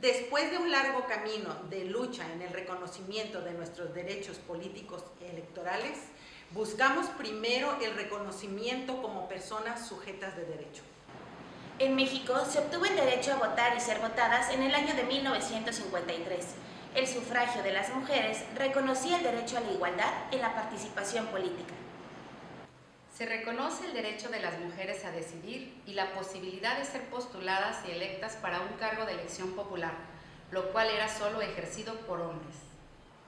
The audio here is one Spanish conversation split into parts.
Después de un largo camino de lucha en el reconocimiento de nuestros derechos políticos y electorales, buscamos primero el reconocimiento como personas sujetas de derecho. En México se obtuvo el derecho a votar y ser votadas en el año de 1953. El sufragio de las mujeres reconocía el derecho a la igualdad en la participación política. Se reconoce el derecho de las mujeres a decidir y la posibilidad de ser postuladas y electas para un cargo de elección popular, lo cual era solo ejercido por hombres.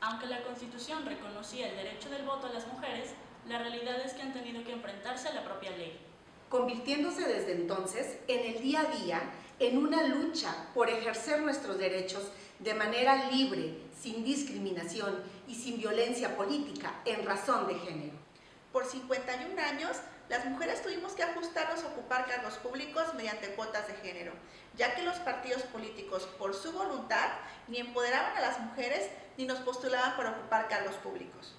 Aunque la Constitución reconocía el derecho del voto a las mujeres, la realidad es que han tenido que enfrentarse a la propia ley. Convirtiéndose desde entonces en el día a día en una lucha por ejercer nuestros derechos de manera libre, sin discriminación y sin violencia política en razón de género. Por 51 años, las mujeres tuvimos que ajustarnos a ocupar cargos públicos mediante cuotas de género, ya que los partidos políticos, por su voluntad, ni empoderaban a las mujeres ni nos postulaban para ocupar cargos públicos.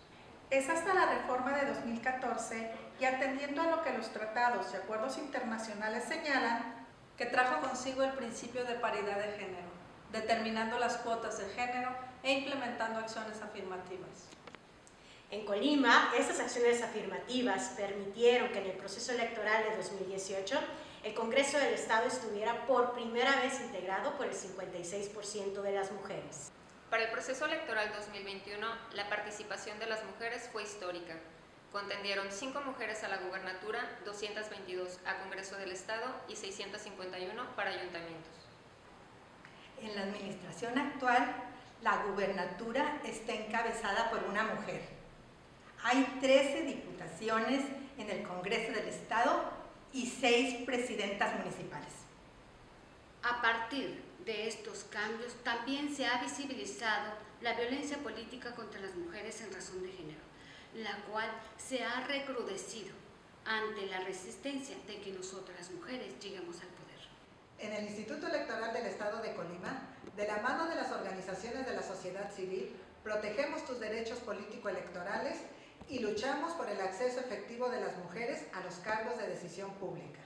Es hasta la reforma de 2014 y atendiendo a lo que los tratados y acuerdos internacionales señalan, que trajo consigo el principio de paridad de género, determinando las cuotas de género e implementando acciones afirmativas. En Colima, estas acciones afirmativas permitieron que en el proceso electoral de 2018 el Congreso del Estado estuviera por primera vez integrado por el 56% de las mujeres. Para el proceso electoral 2021, la participación de las mujeres fue histórica. Contendieron 5 mujeres a la gubernatura, 222 a Congreso del Estado y 651 para ayuntamientos. En la administración actual, la gubernatura está encabezada por una mujer hay 13 diputaciones en el Congreso del Estado y 6 presidentas municipales. A partir de estos cambios también se ha visibilizado la violencia política contra las mujeres en razón de género, la cual se ha recrudecido ante la resistencia de que nosotras las mujeres lleguemos al poder. En el Instituto Electoral del Estado de Colima, de la mano de las organizaciones de la sociedad civil, protegemos tus derechos político-electorales y luchamos por el acceso efectivo de las mujeres a los cargos de decisión pública.